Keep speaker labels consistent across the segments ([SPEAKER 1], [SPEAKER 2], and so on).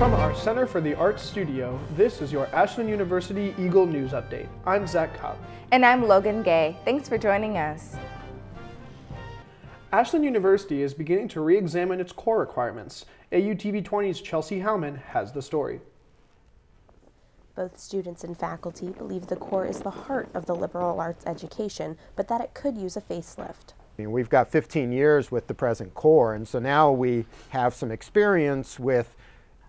[SPEAKER 1] From our Center for the Arts studio, this is your Ashland University Eagle News Update. I'm Zach Cobb.
[SPEAKER 2] And I'm Logan Gay. Thanks for joining us.
[SPEAKER 1] Ashland University is beginning to re-examine its core requirements. AUTV20's Chelsea Howman has the story.
[SPEAKER 3] Both students and faculty believe the core is the heart of the liberal arts education, but that it could use a facelift.
[SPEAKER 4] I mean, we've got 15 years with the present core, and so now we have some experience with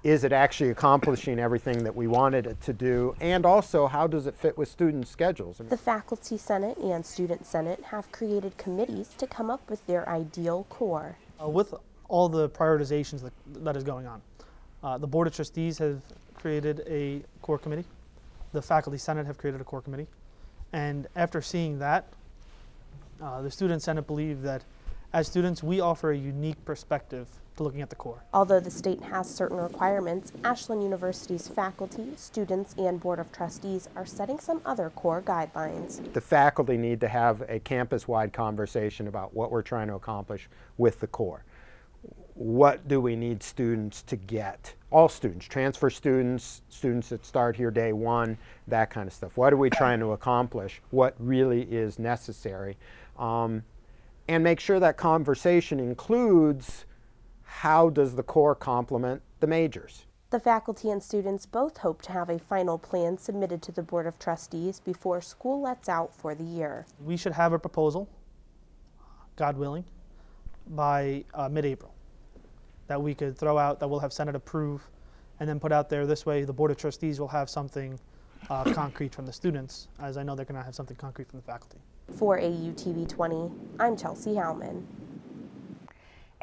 [SPEAKER 4] is it actually accomplishing everything that we wanted it to do, and also how does it fit with student schedules?
[SPEAKER 3] The Faculty Senate and Student Senate have created committees to come up with their ideal core.
[SPEAKER 5] Uh, with all the prioritizations that, that is going on, uh, the Board of Trustees have created a core committee. The Faculty Senate have created a core committee. And after seeing that, uh, the Student Senate believe that as students, we offer a unique perspective to looking at the core.
[SPEAKER 3] Although the state has certain requirements, Ashland University's faculty, students, and Board of Trustees are setting some other core guidelines.
[SPEAKER 4] The faculty need to have a campus-wide conversation about what we're trying to accomplish with the core. What do we need students to get? All students, transfer students, students that start here day one, that kind of stuff. What are we trying to accomplish? What really is necessary? Um, and make sure that conversation includes how does the core complement the majors.
[SPEAKER 3] The faculty and students both hope to have a final plan submitted to the Board of Trustees before school lets out for the year.
[SPEAKER 5] We should have a proposal, God willing, by uh, mid-April that we could throw out that we'll have Senate approve and then put out there. This way the Board of Trustees will have something uh, concrete from the students, as I know they're going to have something concrete from the faculty.
[SPEAKER 3] For AUTV 20, I'm Chelsea Howman.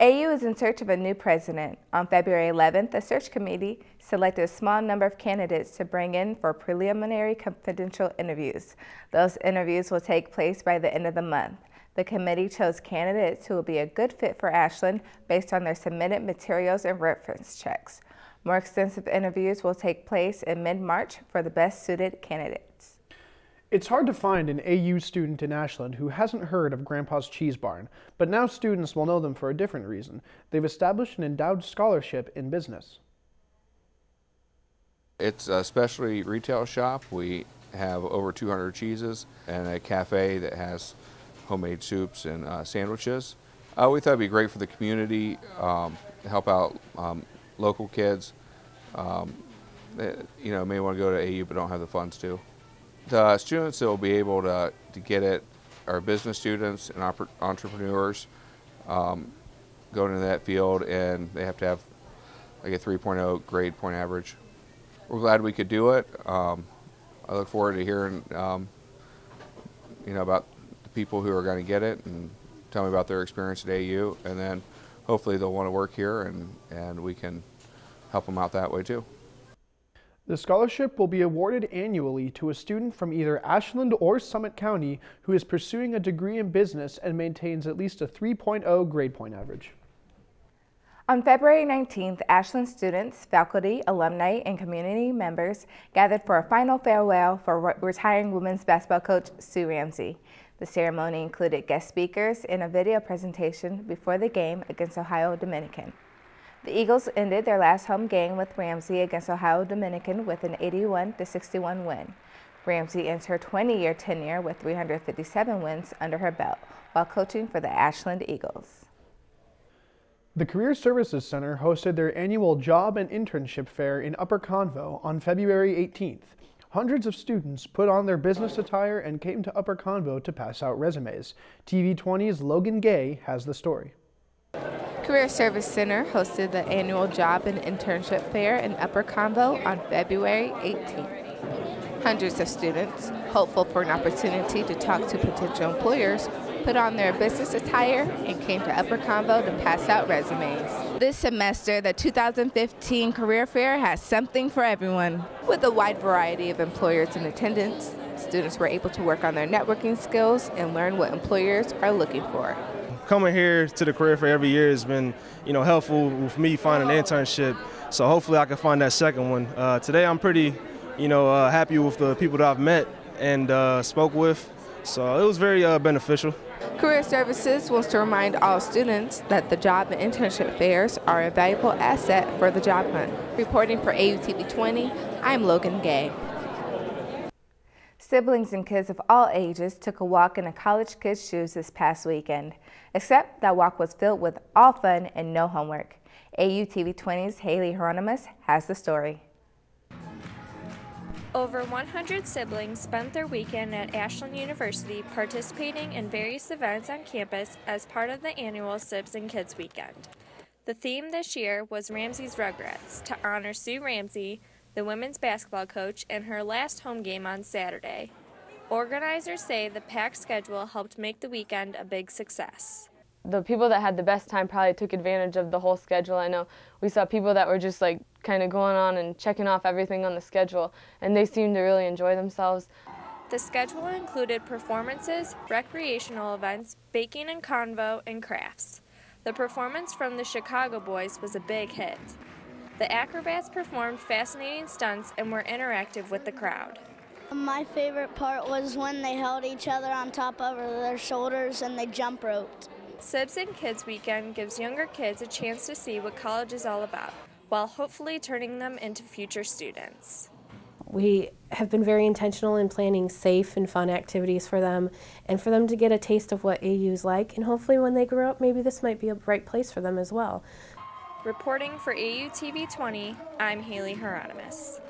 [SPEAKER 2] AU is in search of a new president. On February 11th, a search committee selected a small number of candidates to bring in for preliminary confidential interviews. Those interviews will take place by the end of the month. The committee chose candidates who will be a good fit for Ashland based on their submitted materials and reference checks. More extensive interviews will take place in mid-March for the best suited candidates.
[SPEAKER 1] It's hard to find an AU student in Ashland who hasn't heard of Grandpa's Cheese Barn, but now students will know them for a different reason. They've established an endowed scholarship in business.
[SPEAKER 6] It's a specialty retail shop. We have over 200 cheeses and a cafe that has homemade soups and uh, sandwiches. Uh, we thought it'd be great for the community, um, help out um, local kids. Um, that, you know, may want to go to AU but don't have the funds to. The students that will be able to, to get it are business students and entrepreneurs um, going into that field and they have to have like a 3.0 grade point average. We're glad we could do it. Um, I look forward to hearing um, you know about the people who are going to get it and tell me about their experience at AU and then hopefully they'll want to work here and, and we can help them out that way too.
[SPEAKER 1] The scholarship will be awarded annually to a student from either Ashland or Summit County who is pursuing a degree in business and maintains at least a 3.0 grade point average.
[SPEAKER 2] On February 19th, Ashland students, faculty, alumni, and community members gathered for a final farewell for re retiring women's basketball coach Sue Ramsey. The ceremony included guest speakers and a video presentation before the game against Ohio Dominican. The Eagles ended their last home game with Ramsey against Ohio Dominican with an 81-61 win. Ramsey ends her 20-year tenure with 357 wins under her belt while coaching for the Ashland Eagles.
[SPEAKER 1] The Career Services Center hosted their annual job and internship fair in Upper Convo on February 18th. Hundreds of students put on their business attire and came to Upper Convo to pass out resumes. TV20's Logan Gay has the story.
[SPEAKER 2] Career Service Center hosted the annual Job and Internship Fair in Upper Convo on February 18th. Hundreds of students, hopeful for an opportunity to talk to potential employers, put on their business attire and came to Upper Convo to pass out resumes. This semester, the 2015 Career Fair has something for everyone. With a wide variety of employers in attendance, students were able to work on their networking skills and learn what employers are looking for
[SPEAKER 7] coming here to the career fair every year has been, you know, helpful with me finding an internship. So hopefully I can find that second one. Uh, today I'm pretty, you know, uh, happy with the people that I've met and uh, spoke with. So it was very uh, beneficial.
[SPEAKER 2] Career Services wants to remind all students that the job and internship fairs are a valuable asset for the job hunt. Reporting for AUTV 20, I'm Logan Gay. Siblings and kids of all ages took a walk in a college kid's shoes this past weekend, except that walk was filled with all fun and no homework. AUTV 20's Haley Hieronymus has the story.
[SPEAKER 8] Over 100 siblings spent their weekend at Ashland University participating in various events on campus as part of the annual Sibs and Kids Weekend. The theme this year was Ramsey's Rugrats to honor Sue Ramsey, the women's basketball coach, in her last home game on Saturday. Organizers say the packed schedule helped make the weekend a big success
[SPEAKER 9] the people that had the best time probably took advantage of the whole schedule. I know we saw people that were just like kind of going on and checking off everything on the schedule, and they seemed to really enjoy themselves.
[SPEAKER 8] The schedule included performances, recreational events, baking and convo, and crafts. The performance from the Chicago Boyz was a big hit. The acrobats performed fascinating stunts and were interactive with the crowd.
[SPEAKER 10] My favorite part was when they held each other on top of their shoulders and they jump roped.
[SPEAKER 8] Sibs and Kids Weekend gives younger kids a chance to see what college is all about, while hopefully turning them into future students.
[SPEAKER 3] We have been very intentional in planning safe and fun activities for them and for them to get a taste of what AU is like. And hopefully, when they grow up, maybe this might be a right place for them as well.
[SPEAKER 8] Reporting for AU TV 20, I'm Haley Hieronymus.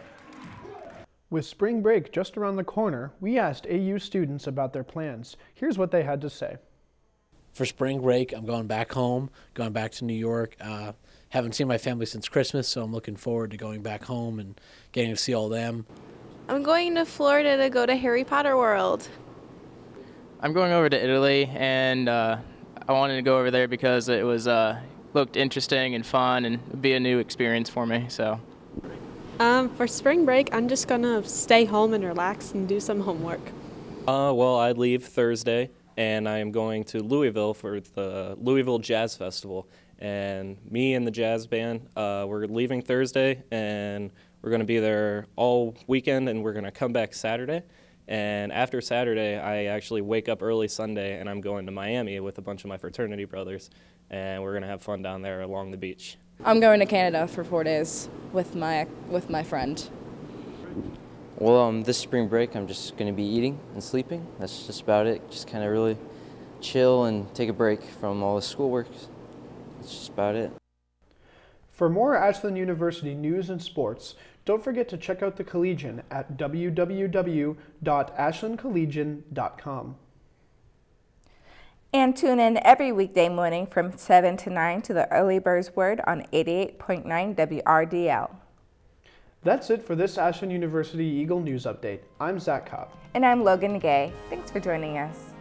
[SPEAKER 1] With spring break just around the corner, we asked AU students about their plans. Here's what they had to say
[SPEAKER 11] for spring break. I'm going back home, going back to New York. Uh, haven't seen my family since Christmas, so I'm looking forward to going back home and getting to see all them.
[SPEAKER 12] I'm going to Florida to go to Harry Potter World.
[SPEAKER 13] I'm going over to Italy, and uh, I wanted to go over there because it was uh, looked interesting and fun, and be a new experience for me. So.
[SPEAKER 14] Um, for spring break, I'm just gonna stay home and relax and do some homework.
[SPEAKER 15] Uh, well, I leave Thursday and I am going to Louisville for the Louisville Jazz Festival. And me and the jazz band, uh, we're leaving Thursday, and we're going to be there all weekend, and we're going to come back Saturday. And after Saturday, I actually wake up early Sunday, and I'm going to Miami with a bunch of my fraternity brothers, and we're going to have fun down there along the beach.
[SPEAKER 16] I'm going to Canada for four days with my with my friend.
[SPEAKER 17] Well, um, this spring break, I'm just going to be eating and sleeping. That's just about it. Just kind of really chill and take a break from all the schoolwork. That's just about it.
[SPEAKER 1] For more Ashland University news and sports, don't forget to check out the Collegian at www.ashlandcollegian.com.
[SPEAKER 2] And tune in every weekday morning from 7 to 9 to the Early Birds Word on 88.9 WRDL.
[SPEAKER 1] That's it for this Ashland University Eagle News Update. I'm Zach Kopp.
[SPEAKER 2] And I'm Logan Gay. Thanks for joining us.